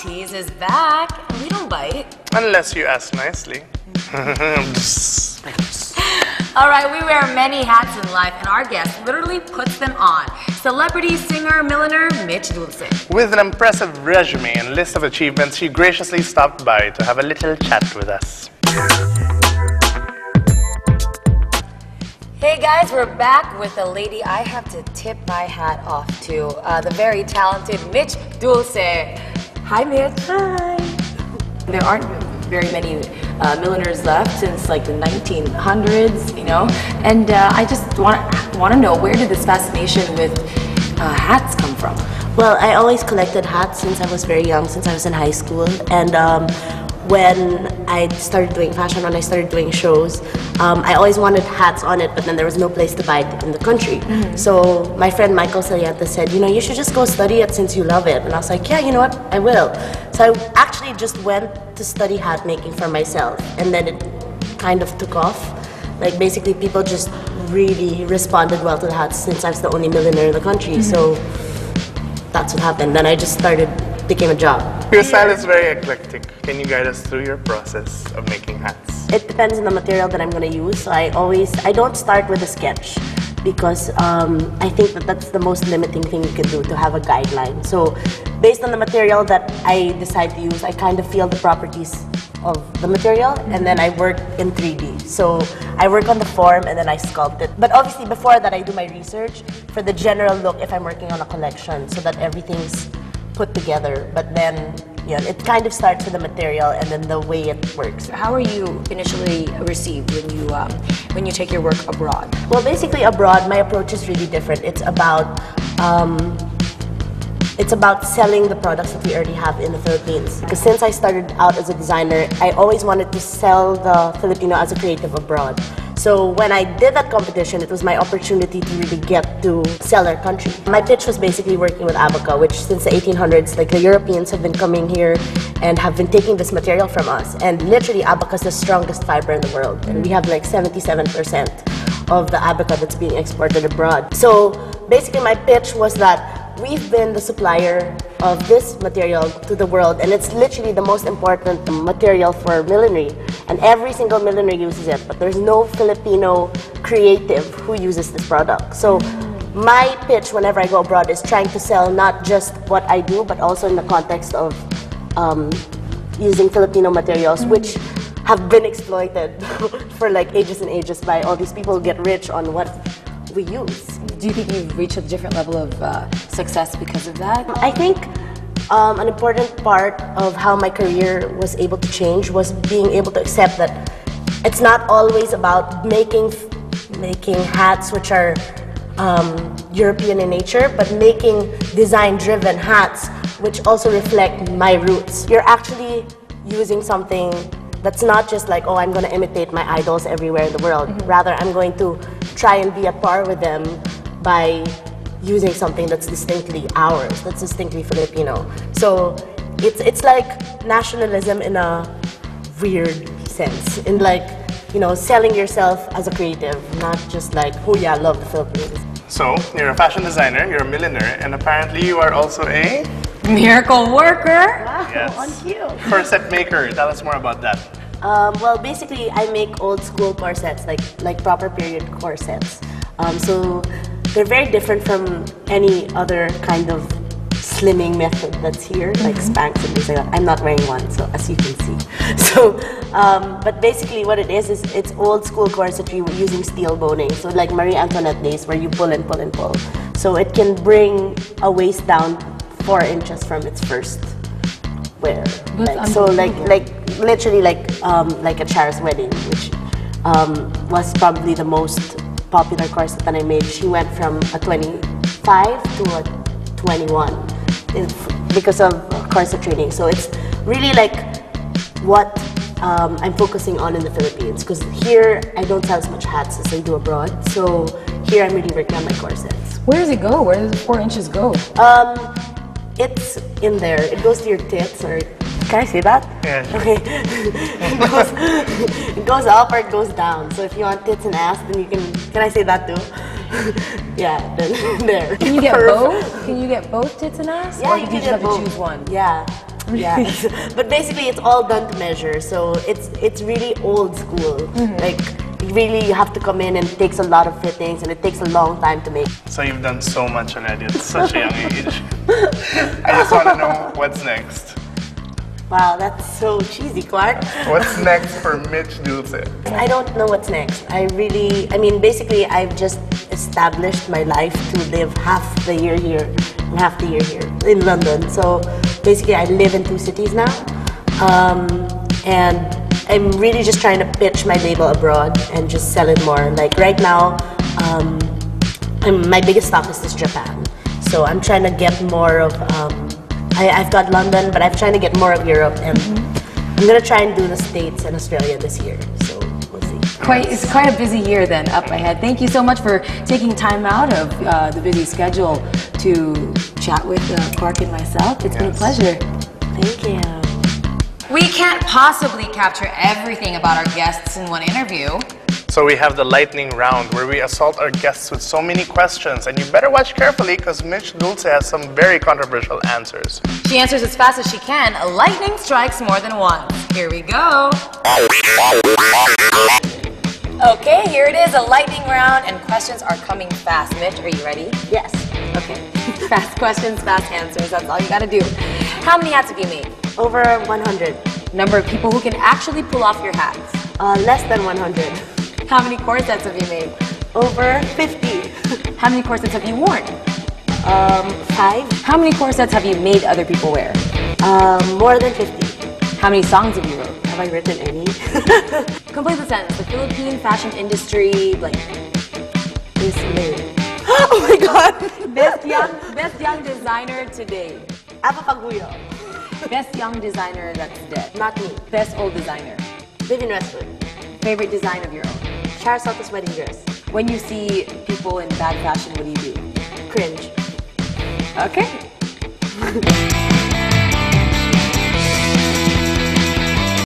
tease is back. We don't bite. Unless you ask nicely. All right, we wear many hats in life, and our guest literally puts them on. Celebrity singer, milliner, Mich Dulce. With an impressive resume and list of achievements, he graciously stopped by to have a little chat with us. Hey guys, we're back with a lady I have to tip my hat off to, uh, the very talented Mich Dulce. Hi, Mich. Hi. There aren't very many uh, milliners left since like the 1900s, you know, and uh, I just want want to know where did this fascination with uh, hats come from? Well, I always collected hats since I was very young, since I was in high school, and um, when I started doing fashion, when I started doing shows, um, I always wanted hats on it, but then there was no place to buy it in the country. Mm-hmm. So my friend Michael Saliente said, you know, you should just go study it since you love it. And I was like, yeah, you know what, I will. So I actually just went to study hat making for myself, and then it kind of took off. Like basically, people just really responded well to the hats since I was the only milliner in the country. Mm-hmm. So that's what happened. Then I just started became a job. Your style is very eclectic. Can you guide us through your process of making hats? It depends on the material that I'm going to use. So I always, I don't start with a sketch because um, I think that that's the most limiting thing you can do to have a guideline. So based on the material that I decide to use, I kind of feel the properties of the material and then I work in 3D. So I work on the form and then I sculpt it. But obviously before that I do my research for the general look if I'm working on a collection so that everything's put together, but then yeah, it kind of starts with the material and then the way it works. How are you initially received when you um, when you take your work abroad? Well, basically abroad, my approach is really different. It's about um, it's about selling the products that we already have in the Philippines. Because since I started out as a designer, I always wanted to sell the Filipino as a creative abroad. So when I did that competition, it was my opportunity to really get to sell our country. My pitch was basically working with Abaca, which since the 1800s, like the Europeans have been coming here and have been taking this material from us. And literally, Abaca is the strongest fiber in the world. And we have like 77% of the Abaca that's being exported abroad. So basically, my pitch was that we've been the supplier of this material to the world and it's literally the most important material for millinery and every single milliner uses it but there's no Filipino creative who uses this product so my pitch whenever I go abroad is trying to sell not just what I do but also in the context of um, using Filipino materials which have been exploited for like ages and ages by all these people who get rich on what we use. Do you think you've reached a different level of uh, success because of that? I think um, an important part of how my career was able to change was being able to accept that it's not always about making making hats which are um, European in nature, but making design-driven hats which also reflect my roots. You're actually using something that's not just like, oh, I'm going to imitate my idols everywhere in the world. Mm -hmm. Rather, I'm going to try and be a par with them by using something that's distinctly ours, that's distinctly Filipino. So it's it's like nationalism in a weird sense, in like you know selling yourself as a creative, not just like oh yeah, I love the Philippines. So you're a fashion designer, you're a milliner, and apparently you are also a miracle worker. Wow, yes. on cue. Corset maker. Tell us more about that. Um, well, basically, I make old school corsets, like like proper period corsets. Um, so they're very different from any other kind of slimming method that's here, mm-hmm. like Spanx and things like that. I'm not wearing one, so as you can see. So, um, but basically, what it is is it's old school corsetry using steel boning. So like Marie Antoinette days, where you pull and pull and pull. So it can bring a waist down four inches from its first wear. Like, so like like literally like um, like a Chara's wedding, which um, was probably the most popular corset that I made. She went from a 25 to a 21 because of corset training. So it's really like what um, I'm focusing on in the Philippines because here I don't sell as much hats as I do abroad. So here I'm really working on my corsets. Where does it go? Where does the four inches go? Um, it's in there. It goes to your tits or can I say that? Yeah. Okay. it, goes, it goes up or it goes down. So if you want tits and ass, then you can. Can I say that too? yeah. Then there. Can you get both? Can you get both tits and ass? Yeah, or you can can you just get have both. to choose one? Yeah. Yeah, but basically it's all done to measure. So it's it's really old school. Mm-hmm. Like really, you have to come in and it takes a lot of fittings and it takes a long time to make. So you've done so much already at such a young age. I just want to know what's next. Wow, that's so cheesy, Quark. What's next for Mich Dulce? I don't know what's next. I really, I mean, basically, I've just established my life to live half the year here and half the year here in London. So basically, I live in two cities now. Um, and I'm really just trying to pitch my label abroad and just sell it more. Like right now, um, I'm, my biggest stock is this Japan. So I'm trying to get more of, um, I, I've got London, but I'm trying to get more of Europe. And I'm going to try and do the States and Australia this year. So we'll see. Quite, it's quite a busy year then up ahead. Thank you so much for taking time out of uh, the busy schedule to chat with uh, Quark and myself. It's been a pleasure. Thank you. We can't possibly capture everything about our guests in one interview. So we have the lightning round where we assault our guests with so many questions, and you better watch carefully because Mich Dulce has some very controversial answers. She answers as fast as she can. Lightning strikes more than once. Here we go. Okay, here it is, a lightning round, and questions are coming fast. Mich, are you ready? Yes. Okay. fast questions, fast answers. That's all you gotta do. How many hats have you made? Over 100. Number of people who can actually pull off your hats. Uh, less than 100. How many corsets have you made? Over 50. How many corsets have you worn? Um, five. How many corsets have you made other people wear? Um, more than 50. How many songs have you wrote? Have I written any? Complete the sentence. The Philippine fashion industry, like is lame. oh my god! best young, best young designer today. Apa Paguyo. Best young designer that's dead. Not me. Best old designer. Vivienne Westwood. Favorite design of your own. Shara Soto's wedding dress. When you see people in bad fashion, what do you do? Cringe. Okay.